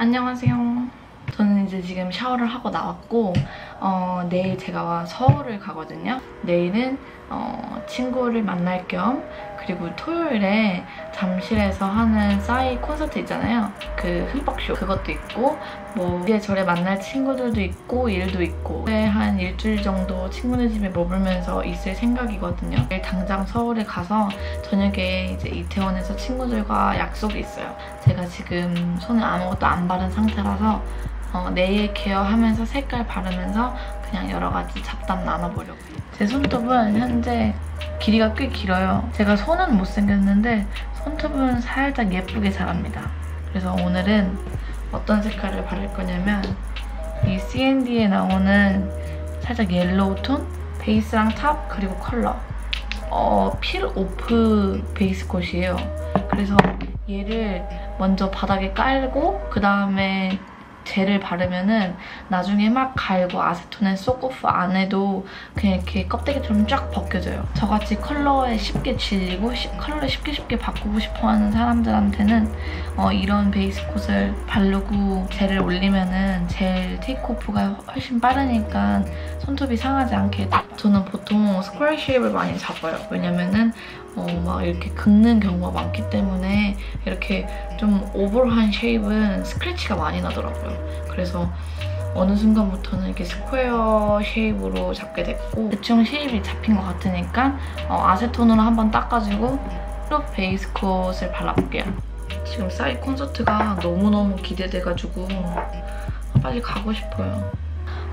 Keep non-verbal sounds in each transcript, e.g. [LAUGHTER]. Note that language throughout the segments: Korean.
안녕하세요. 저는 이제 지금 샤워를 하고 나왔고 어, 내일 제가 서울을 가거든요. 내일은 어, 친구를 만날 겸 그리고 토요일에 잠실에서 하는 싸이 콘서트 있잖아요. 그 흠뻑쇼 그것도 있고 뭐 이래저래 만날 친구들도 있고 일도 있고 한 일주일 정도 친구네 집에 머물면서 있을 생각이거든요. 내일 당장 서울에 가서 저녁에 이제 이태원에서 친구들과 약속이 있어요. 제가 지금 손에 아무것도 안 바른 상태라서 어, nail care하면서 색깔 바르면서 그냥 여러 가지 잡담 나눠보려고요. 제 손톱은 현재 길이가 꽤 길어요. 제가 손은 못생겼는데 손톱은 살짝 예쁘게 자랍니다. 그래서 오늘은 어떤 색깔을 바를 거냐면 이 C&D에 나오는 살짝 yellow 톤 base랑 top 그리고 컬러 어, peel off base coat이에요. 그래서 얘를 먼저 바닥에 깔고 그 다음에 젤을 바르면은 나중에 막 갈고 아세톤에 soak off 안 해도 그냥 이렇게 껍데기처럼 쫙 벗겨져요. 저같이 컬러에 쉽게 질리고 컬러를 쉽게 쉽게 바꾸고 싶어하는 사람들한테는 어, 이런 base coat을 바르고 젤을 올리면은 젤 take off가 훨씬 빠르니까 손톱이 상하지 않게 저는 보통 square shape을 많이 잡아요. 왜냐면은 어, 막 이렇게 긁는 경우가 많기 때문에 이렇게 좀 oval한 shape은 스크래치가 많이 나더라고요. 그래서 어느 순간부터는 이렇게 square shape으로 잡게 됐고 대충 shape이 잡힌 것 같으니까 어, 아세톤으로 한번 닦아주고 base coat을 발라볼게요. 지금 싸이 콘서트가 너무너무 기대돼가지고 빨리 가고 싶어요.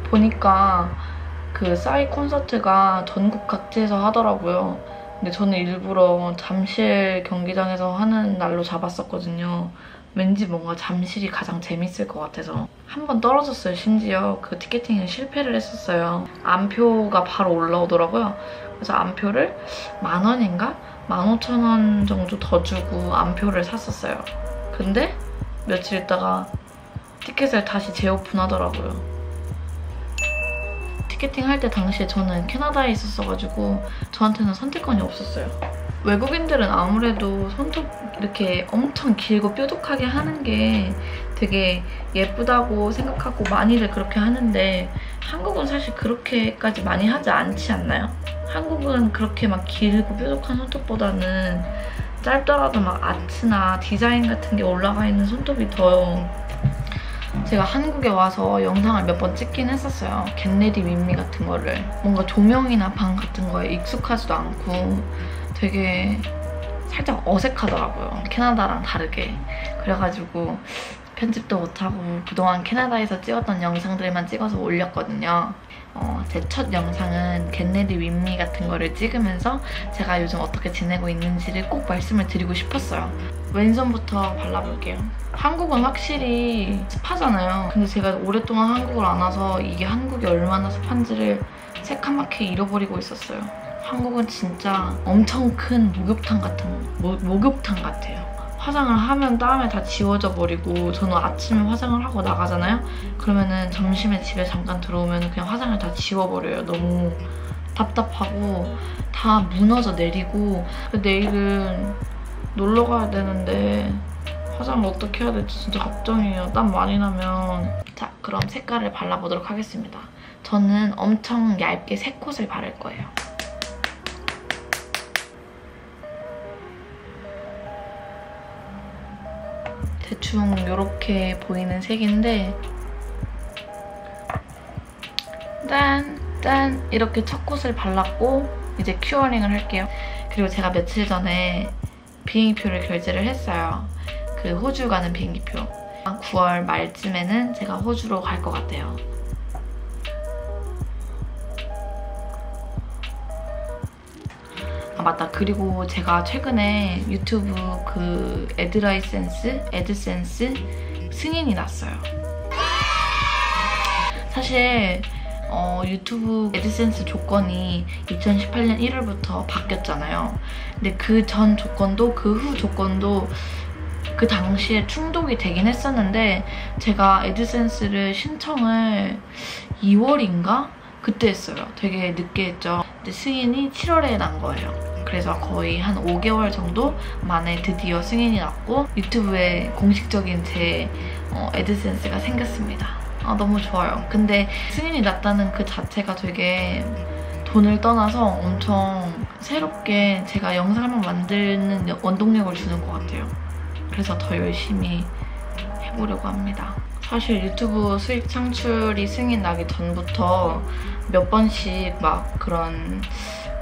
보니까 그 싸이 콘서트가 전국 각지에서 하더라고요. 근데 저는 일부러 잠실 경기장에서 하는 날로 잡았었거든요. 왠지 뭔가 잠실이 가장 재밌을 것 같아서 한 번 떨어졌어요 심지어 그 티켓팅에 실패를 했었어요 안표가 바로 올라오더라고요 그래서 안표를 만 원인가? 만 오천 원 정도 더 주고 안표를 샀었어요 근데 며칠 있다가 티켓을 다시 재오픈하더라고요 티켓팅 할 때 당시에 저는 캐나다에 있었어가지고 저한테는 선택권이 없었어요. 외국인들은 아무래도 손톱 이렇게 엄청 길고 뾰족하게 하는 게 되게 예쁘다고 생각하고 많이들 그렇게 하는데 한국은 사실 그렇게까지 많이 하지 않지 않나요? 한국은 그렇게 막 길고 뾰족한 손톱보다는 짧더라도 막 아트나 디자인 같은 게 올라가 있는 손톱이 더 제가 한국에 와서 영상을 몇 번 찍긴 했었어요. get ready with me 같은 거를. 뭔가 조명이나 방 같은 거에 익숙하지도 않고 되게 살짝 어색하더라고요. 캐나다랑 다르게. 그래가지고 편집도 못하고 그동안 캐나다에서 찍었던 영상들만 찍어서 올렸거든요. 어, 제 첫 영상은 get ready with me 같은 거를 찍으면서 제가 요즘 어떻게 지내고 있는지를 꼭 말씀을 드리고 싶었어요. 왼손부터 발라볼게요. 한국은 확실히 습하잖아요. 근데 제가 오랫동안 한국을 안 와서 이게 한국이 얼마나 습한지를 새카맣게 잃어버리고 있었어요. 한국은 진짜 엄청 큰 목욕탕 같은 모, 목욕탕 같아요. 화장을 하면 땀에 다 지워져 버리고 저는 아침에 화장을 하고 나가잖아요? 그러면은 점심에 집에 잠깐 들어오면 그냥 화장을 다 지워버려요. 너무 답답하고 다 무너져 내리고 내일은 놀러 가야 되는데 화장을 어떻게 해야 될지 진짜 걱정이에요. 땀 많이 나면. 자, 그럼 색깔을 발라보도록 하겠습니다. 저는 엄청 얇게 새 콧을 바를 거예요. 대충 이렇게 보이는 색인데 짠! 짠! 이렇게 첫 coat을 발랐고 이제 curing을 할게요. 그리고 제가 며칠 전에 비행기표를 결제를 했어요. 그 호주 가는 비행기표. 9월 말쯤에는 제가 호주로 갈 것 같아요. 맞다 그리고 제가 최근에 유튜브 그 Ad license, AdSense 승인이 났어요. 사실 어, 유튜브 애드센스 조건이 2018년 1월부터 바뀌었잖아요. 근데 그 전 조건도 그 후 조건도 그 당시에 충족이 되긴 했었는데 제가 애드센스를 신청을 2월인가? 그때 했어요. 되게 늦게 했죠. 근데 승인이 7월에 난 거예요. 그래서 거의 한 5개월 정도 만에 드디어 승인이 났고 유튜브에 공식적인 제 어, 애드센스가 생겼습니다. 아, 너무 좋아요. 근데 승인이 났다는 그 자체가 되게 돈을 떠나서 엄청 새롭게 제가 영상을 만드는 원동력을 주는 것 같아요. 그래서 더 열심히 해보려고 합니다. 사실 유튜브 수익 창출이 승인 나기 전부터 몇 번씩 막 그런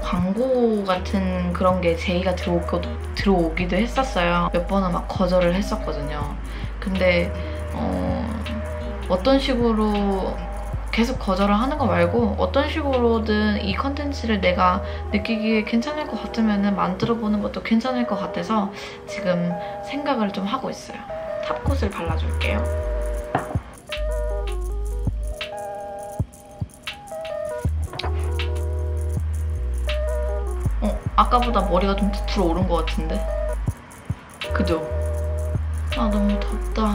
광고 같은 그런 게 제의가 들어오고, 들어오기도 했었어요. 몇 번은 막 거절을 했었거든요. 근데 어, 어떤 식으로 계속 거절을 하는 거 말고 어떤 식으로든 이 컨텐츠를 내가 느끼기에 괜찮을 것 같으면 만들어보는 것도 괜찮을 것 같아서 지금 생각을 좀 하고 있어요. 탑콧을 발라줄게요. 아까보다 머리가 좀 부풀어 오른 것 같은데? 그죠? 아, 너무 덥다.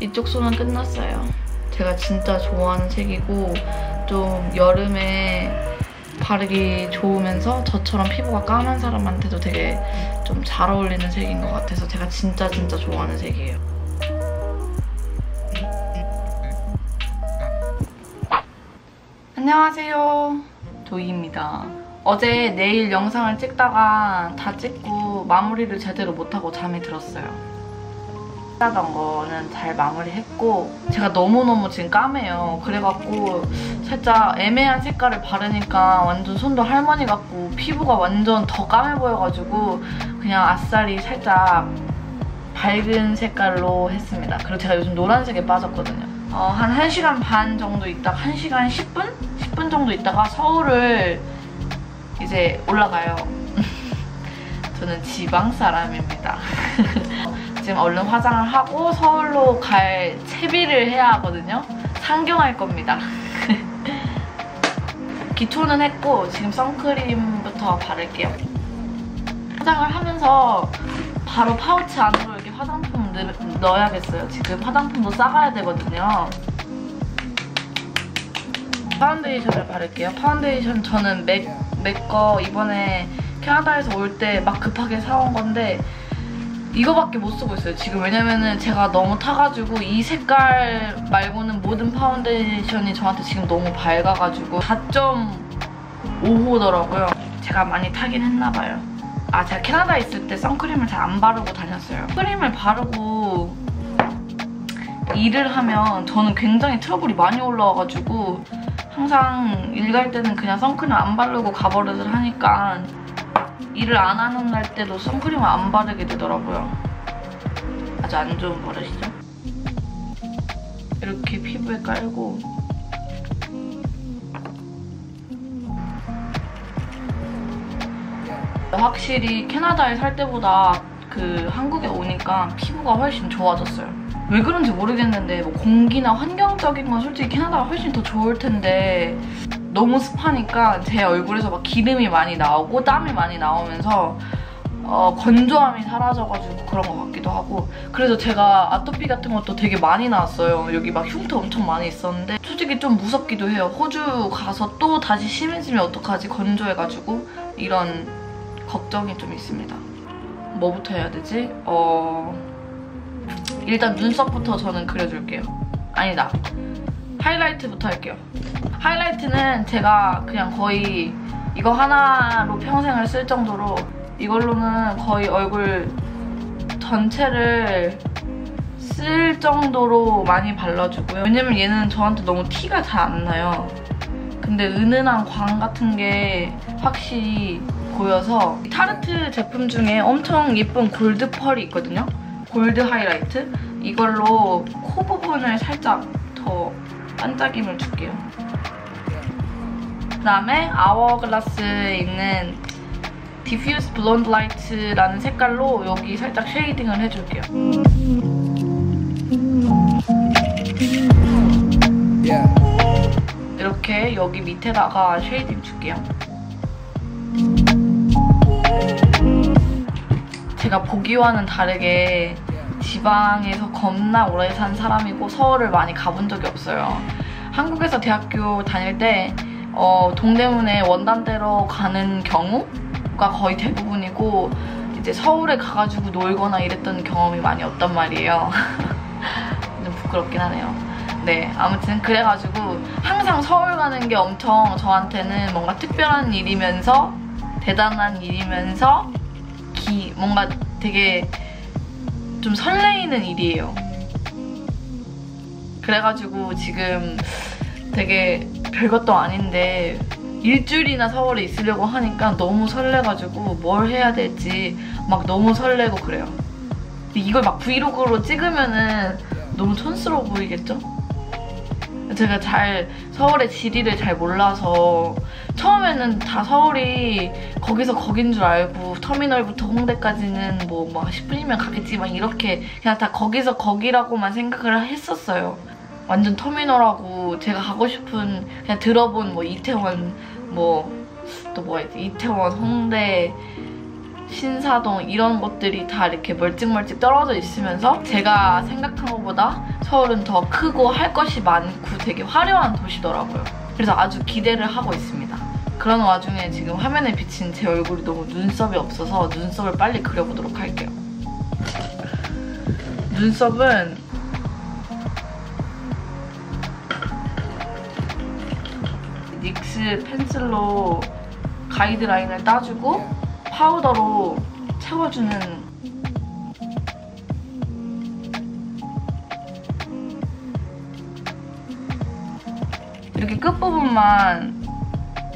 이쪽 손은 끝났어요. 제가 진짜 좋아하는 색이고 좀 여름에 바르기 좋으면서 저처럼 피부가 까만 사람한테도 되게 좀 잘 어울리는 색인 것 같아서 제가 진짜 진짜 좋아하는 색이에요. 안녕하세요. 조이입니다. 어제 내일 영상을 찍다가 다 찍고 마무리를 제대로 못하고 잠이 들었어요. 하던 거는 잘 마무리했고 제가 너무너무 지금 까매요. 그래갖고 살짝 애매한 색깔을 바르니까 완전 손도 할머니 같고 피부가 완전 더 까매 보여가지고 그냥 아싸리 살짝 밝은 색깔로 했습니다. 그리고 제가 요즘 노란색에 빠졌거든요. 어, 한 1시간 반 정도 있다가 1시간 10분? 10분 정도 있다가 서울을 이제 올라가요. [LAUGHS] 저는 지방 사람입니다. [LAUGHS] 지금 얼른 화장을 하고 서울로 갈 채비를 해야 하거든요. 상경할 겁니다. [LAUGHS] 기초는 했고 지금 선크림부터 바를게요. 화장을 하면서 바로 파우치 안으로 이렇게 화장품 넣어야겠어요. 지금 화장품도 싸가야 되거든요. 파운데이션을 바를게요. 파운데이션 저는 맥, 맥 거 이번에 캐나다에서 올 때 막 급하게 사온 건데 이거밖에 못 쓰고 있어요 지금 왜냐면은 제가 너무 타가지고 이 색깔 말고는 모든 파운데이션이 저한테 지금 너무 밝아가지고 4.5호더라고요 제가 많이 타긴 했나봐요 아 제가 캐나다에 있을 때 선크림을 잘 안 바르고 다녔어요 크림을 바르고 일을 하면 저는 굉장히 트러블이 많이 올라와가지고 항상 일 갈 때는 그냥 선크림 안 바르고 가버릇을 하니까 일을 안 하는 날 때도 선크림을 안 바르게 되더라고요. 아주 안 좋은 버릇이죠. 이렇게 피부에 깔고 확실히 캐나다에 살 때보다 그 한국에 오니까 피부가 훨씬 좋아졌어요. 왜 그런지 모르겠는데 뭐 공기나 환경적인 건 솔직히 캐나다가 훨씬 더 좋을 텐데 너무 습하니까 제 얼굴에서 막 기름이 많이 나오고 땀이 많이 나오면서 어, 건조함이 사라져가지고 그런 것 같기도 하고 그래서 제가 아토피 같은 것도 되게 많이 나왔어요. 여기 막 흉터 엄청 많이 있었는데 솔직히 좀 무섭기도 해요. 호주 가서 또 다시 심해지면 어떡하지 건조해가지고 이런 걱정이 좀 있습니다. 뭐부터 해야 되지? 어... 일단 눈썹부터 저는 그려줄게요. 아니다. 하이라이트부터 할게요. 하이라이트는 제가 그냥 거의 이거 하나로 평생을 쓸 정도로 이걸로는 거의 얼굴 전체를 쓸 정도로 많이 발라주고요. 왜냐면 얘는 저한테 너무 티가 잘 안 나요. 근데 은은한 광 같은 게 확실히 보여서 타르트 제품 중에 엄청 예쁜 골드 펄이 있거든요. 골드 하이라이트? 이걸로 코 부분을 살짝 더 반짝임을 줄게요. 그다음에 아워글라스에 있는 Diffused Bronze Light라는 색깔로 여기 살짝 shading을 해줄게요. 이렇게 여기 밑에다가 shading 줄게요. 제가 보기와는 다르게 지방에서 겁나 오래 산 사람이고 서울을 많이 가본 적이 없어요. 한국에서 대학교 다닐 때 어, 동대문에 원단 떼러 가는 경우가 거의 대부분이고 이제 서울에 가가지고 놀거나 이랬던 경험이 많이 없단 말이에요. [LAUGHS] 좀 부끄럽긴 하네요. 네, 아무튼 그래가지고 항상 서울 가는 게 엄청 저한테는 뭔가 특별한 일이면서 대단한 일이면서 기, 뭔가 되게 좀 설레이는 일이에요. 그래가지고 지금 되게 별것도 아닌데 일주일이나 서울에 있으려고 하니까 너무 설레가지고 뭘 해야 될지 막 너무 설레고 그래요. 이걸 막 브이로그로 찍으면은 너무 촌스러워 보이겠죠? 제가 잘 서울의 지리를 잘 몰라서 처음에는 다 서울이 거기서 거긴 줄 알고 터미널부터 홍대까지는 뭐, 뭐 10분이면 가겠지 막 이렇게 그냥 다 거기서 거기라고만 생각을 했었어요. 완전 터미널하고 제가 가고 싶은 그냥 들어본 뭐 이태원 뭐 또 뭐가 있지 이태원 홍대 신사동 이런 곳들이 다 이렇게 멀찍멀찍 떨어져 있으면서 제가 생각한 것보다 서울은 더 크고 할 것이 많고 되게 화려한 도시더라고요. 그래서 아주 기대를 하고 있습니다. 그런 와중에 지금 화면에 비친 제 얼굴이 너무 눈썹이 없어서 눈썹을 빨리 그려보도록 할게요. 눈썹은 닉스 펜슬로 가이드라인을 따주고 파우더로 채워주는 이렇게 끝부분만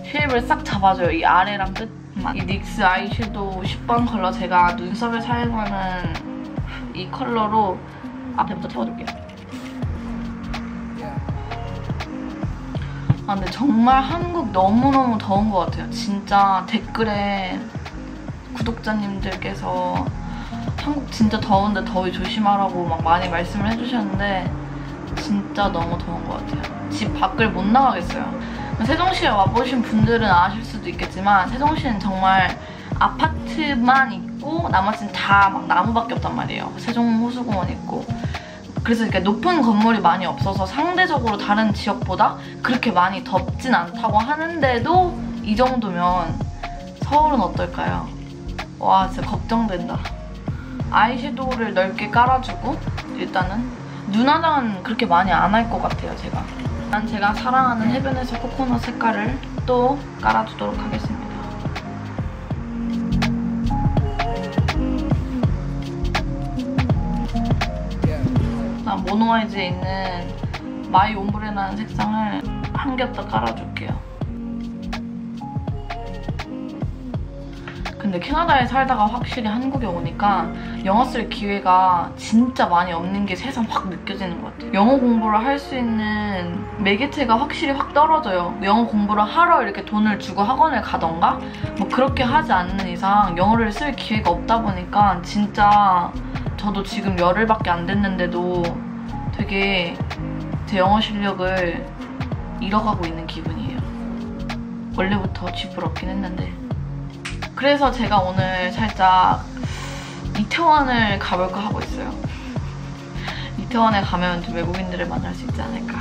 쉐입을 싹 잡아줘요. 이 아래랑 끝만. 이 닉스 아이섀도우 10번 컬러 제가 눈썹에 사용하는 이 컬러로 앞에부터 채워줄게요. 아 근데 정말 한국 너무너무 더운 것 같아요. 진짜 댓글에 구독자님들께서 한국 진짜 더운데 더위 조심하라고 막 많이 말씀을 해주셨는데 진짜 너무 더운 것 같아요. 집 밖을 못 나가겠어요. 세종시에 와보신 분들은 아실 수도 있겠지만 세종시는 정말 아파트만 있고 나머지는 다 막 나무밖에 없단 말이에요. 세종호수공원 있고 그래서 이렇게 높은 건물이 많이 없어서 상대적으로 다른 지역보다 그렇게 많이 덥진 않다고 하는데도 이 정도면 서울은 어떨까요? 와 진짜 걱정된다. 아이섀도우를 넓게 깔아주고 일단은 눈화장은 그렇게 많이 안 할 것 같아요 제가. 난 제가 사랑하는 해변에서 코코넛 색깔을 또 깔아주도록 하겠습니다. 난 모노아이즈에 있는 My Ombre라는 색상을 한 겹 더 깔아줄게요. 근데 캐나다에 살다가 확실히 한국에 오니까 영어 쓸 기회가 진짜 많이 없는 게 새삼 확 느껴지는 것 같아요. 영어 공부를 할 수 있는 매개체가 확실히 확 떨어져요. 영어 공부를 하러 이렇게 돈을 주고 학원을 가던가 뭐 그렇게 하지 않는 이상 영어를 쓸 기회가 없다 보니까 진짜 저도 지금 열흘밖에 안 됐는데도 되게 제 영어 실력을 잃어가고 있는 기분이에요. 원래부터 쥐부럽긴 했는데 그래서 제가 오늘 살짝 이태원을 가볼까 하고 있어요. 이태원에 가면 좀 외국인들을 만날 수 있지 않을까.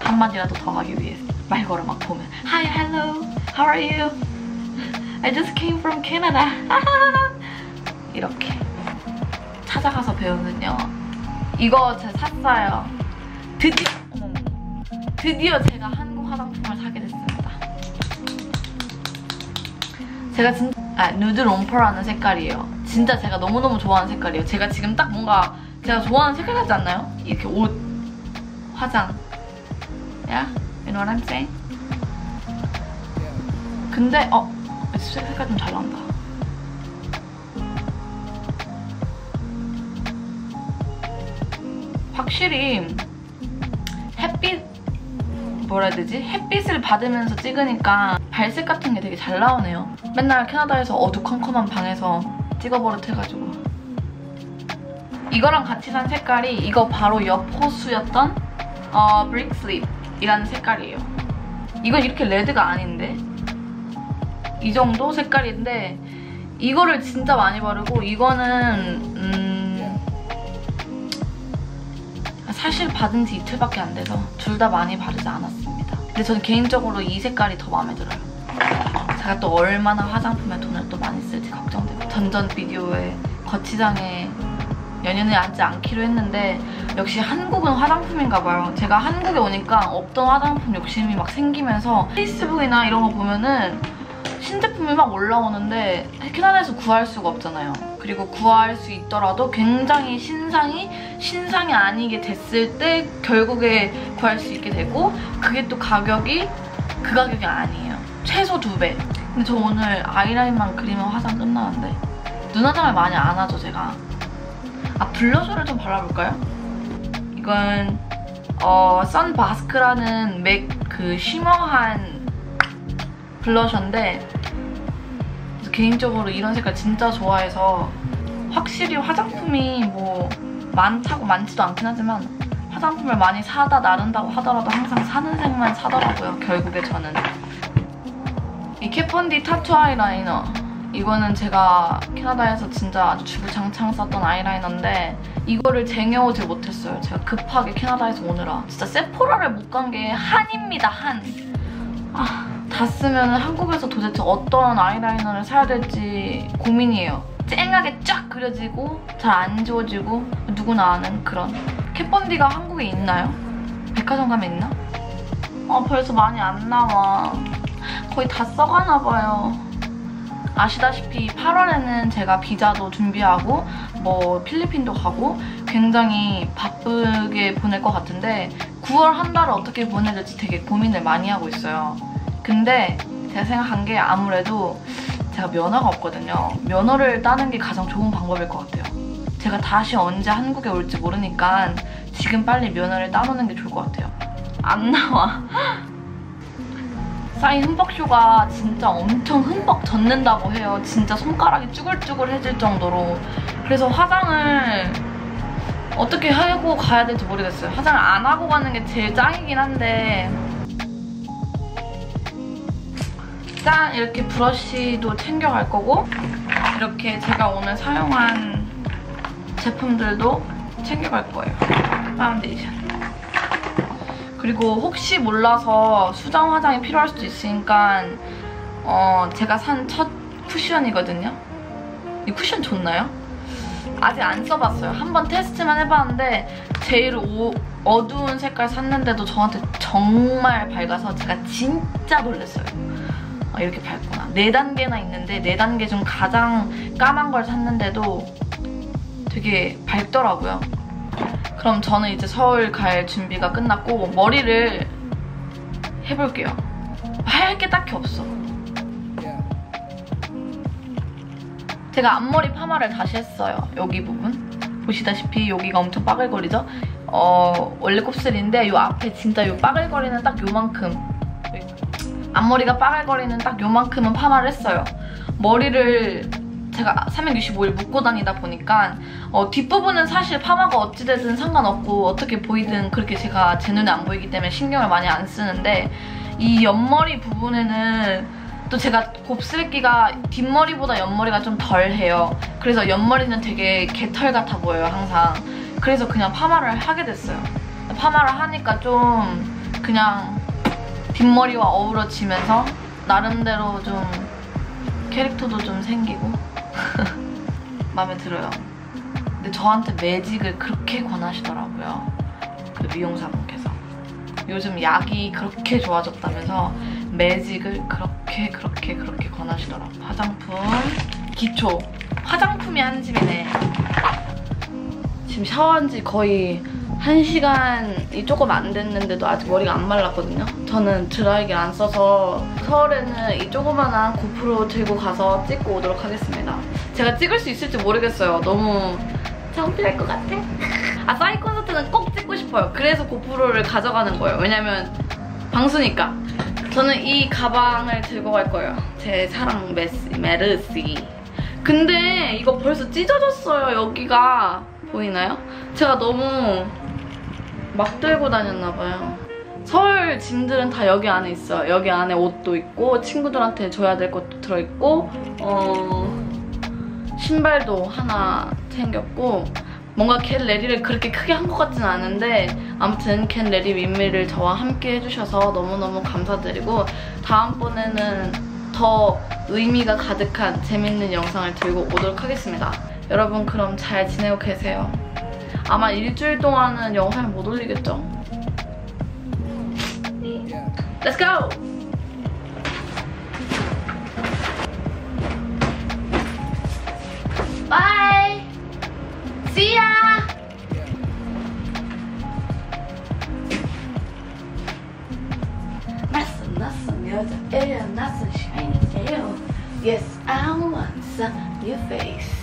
한마디라도 더 하기 위해 말 걸어 막 보면 Hi, hello, how are you? I just came from Canada. [LAUGHS] 이렇게 찾아가서 배우는 영어. 이거 제가 샀어요. 드디어, 드디어 제가 한국 화장품을 사게 됐습니 제가 진짜 아, 누드 롬퍼라는 색깔이에요. 진짜 제가 너무너무 좋아하는 색깔이에요. 제가 지금 딱 뭔가 제가 좋아하는 색깔 같지 않나요? 이렇게 옷, 화장. Yeah? You know what I'm saying? 근데 어, 색깔 좀 잘 나온다. 확실히 햇빛 뭐라 해야 되지? 햇빛을 받으면서 찍으니까 발색 같은 게 되게 잘 나오네요. 맨날 캐나다에서 어두컴컴한 방에서 찍어버릇해가지고 이거랑 같이 산 색깔이 이거 바로 옆 호수였던 어, 브릭슬립이라는 색깔이에요. 이건 이렇게 레드가 아닌데 이 정도 색깔인데 이거를 진짜 많이 바르고 이거는 음, 사실 받은 지 이틀밖에 안 돼서 둘 다 많이 바르지 않았습니다. 근데 저는 개인적으로 이 색깔이 더 마음에 들어요. 제가 또 얼마나 화장품에 돈을 또 많이 쓸지 걱정돼요. 전전 비디오에 거치장에 연연을 앉지 않기로 했는데 역시 한국은 화장품인가 봐요. 제가 한국에 오니까 없던 화장품 욕심이 막 생기면서 페이스북이나 이런 거 보면은 신제품이 막 올라오는데 캐나다에서 구할 수가 없잖아요. 그리고 구할 수 있더라도 굉장히 신상이 신상이 아니게 됐을 때 결국에 구할 수 있게 되고 그게 또 가격이 그 가격이 아니에요. 최소 두 배. 근데 저 오늘 아이라인만 그리면 화장 끝나는데 눈 화장을 많이 안 하죠, 제가. 아, 블러셔를 좀 발라볼까요? 이건 어, 선바스크라는 맥 그 쉬머한 블러셔인데 개인적으로 이런 색깔 진짜 좋아해서 확실히 화장품이 뭐 많다고 많지도 않긴 하지만 화장품을 많이 사다 나른다고 하더라도 항상 사는 색만 사더라고요. 결국에 저는. 이 캐펀디 타투 아이라이너 이거는 제가 캐나다에서 진짜 아주 주구장창 썼던 아이라이너인데 이거를 쟁여오지 못했어요. 제가 급하게 캐나다에서 오느라 진짜 세포라를 못 간 게 한입니다, 한. 아, 다 쓰면 한국에서 도대체 어떤 아이라이너를 사야 될지 고민이에요. 쨍하게 쫙 그려지고 잘 안 지워지고 누구나 아는 그런 캣번디가 한국에 있나요? 백화점 가면 있나? 아 벌써 많이 안 나와. 거의 다 써가나 봐요. 아시다시피 8월에는 제가 비자도 준비하고 뭐 필리핀도 가고 굉장히 바쁘게 보낼 것 같은데 9월 한 달을 어떻게 보내야 될지 되게 고민을 많이 하고 있어요. 근데 제가 생각한 게 아무래도 제가 면허가 없거든요. 면허를 따는 게 가장 좋은 방법일 것 같아요. 제가 다시 언제 한국에 올지 모르니까 지금 빨리 면허를 따놓는 게 좋을 것 같아요. 안 나와. [LAUGHS] 사인 흠뻑쇼가 진짜 엄청 흠뻑 젖는다고 해요. 진짜 손가락이 쭈글쭈글해질 정도로. 그래서 화장을 어떻게 하고 가야 될지 모르겠어요. 화장을 안 하고 가는 게 제일 짱이긴 한데 짠! 이렇게 브러쉬도 챙겨갈 거고 이렇게 제가 오늘 사용한 제품들도 챙겨갈 거예요. 파운데이션. 그리고 혹시 몰라서 수정 화장이 필요할 수도 있으니까 어, 제가 산 첫 쿠션이거든요. 이 쿠션 좋나요? 아직 안 써봤어요. 한번 테스트만 해봤는데 제일 오, 어두운 색깔 샀는데도 저한테 정말 밝아서 제가 진짜 놀랐어요. 아, 이렇게 밝구나. 4단계나 있는데 4단계 중 가장 까만 걸 샀는데도 되게 밝더라고요. 그럼 저는 이제 서울 갈 준비가 끝났고 머리를 해볼게요. 할게 딱히 없어. 제가 앞머리 파마를 다시 했어요. 여기 부분. 보시다시피 여기가 엄청 빠글거리죠? 어, 원래 곱슬인데 이 앞에 진짜 이 빠글거리는 딱 요만큼 앞머리가 빠글거리는 딱 요만큼은 파마를 했어요. 머리를 제가 365일 묶고 다니다 보니까 어, 뒷부분은 사실 파마가 어찌되든 상관없고 어떻게 보이든 그렇게 제가 제 눈에 안 보이기 때문에 신경을 많이 안 쓰는데 이 옆머리 부분에는 또 제가 곱슬기가 뒷머리보다 옆머리가 좀 덜해요. 그래서 옆머리는 되게 개털 같아 보여요, 항상. 그래서 그냥 파마를 하게 됐어요. 파마를 하니까 좀 그냥 뒷머리와 어우러지면서 나름대로 좀 캐릭터도 좀 생기고 [LAUGHS] 마음에 들어요. 근데 저한테 매직을 그렇게 권하시더라고요. 그 미용사분께서. 요즘 약이 그렇게 좋아졌다면서 매직을 그렇게 그렇게 그렇게 권하시더라고요. 화장품, 기초. 화장품이 한 집이네. 지금 샤워한 지 거의 1시간이 조금 안 됐는데도 아직 머리가 안 말랐거든요. 저는 드라이기를 안 써서 서울에는 이 조그만한 고프로 들고 가서 찍고 오도록 하겠습니다. 제가 찍을 수 있을지 모르겠어요. 너무 창피할 것 같아. 아, 싸이 콘서트는 꼭 찍고 싶어요. 그래서 고프로를 가져가는 거예요. 왜냐면 방수니까. 저는 이 가방을 들고 갈 거예요. 제 사랑 메시, 메르시. 근데 이거 벌써 찢어졌어요, 여기가. 보이나요? 제가 너무 막 들고 다녔나 봐요. 서울 짐들은 다 여기 안에 있어요. 여기 안에 옷도 있고 친구들한테 줘야 될 것도 들어있고 어... 신발도 하나 챙겼고 뭔가 get ready를 그렇게 크게 한 것 같지는 않은데 아무튼 get ready with me를 저와 함께 해주셔서 너무너무 감사드리고 다음번에는 더 의미가 가득한 재밌는 영상을 들고 오도록 하겠습니다. 여러분 그럼 잘 지내고 계세요. 아마 일주일 동안은 영상을 못 올리겠죠? Let's go! Bye! See ya! 낯선 낯선 여자애야 낯선 shiny tail Yes I want some new face